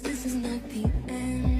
this is not the end.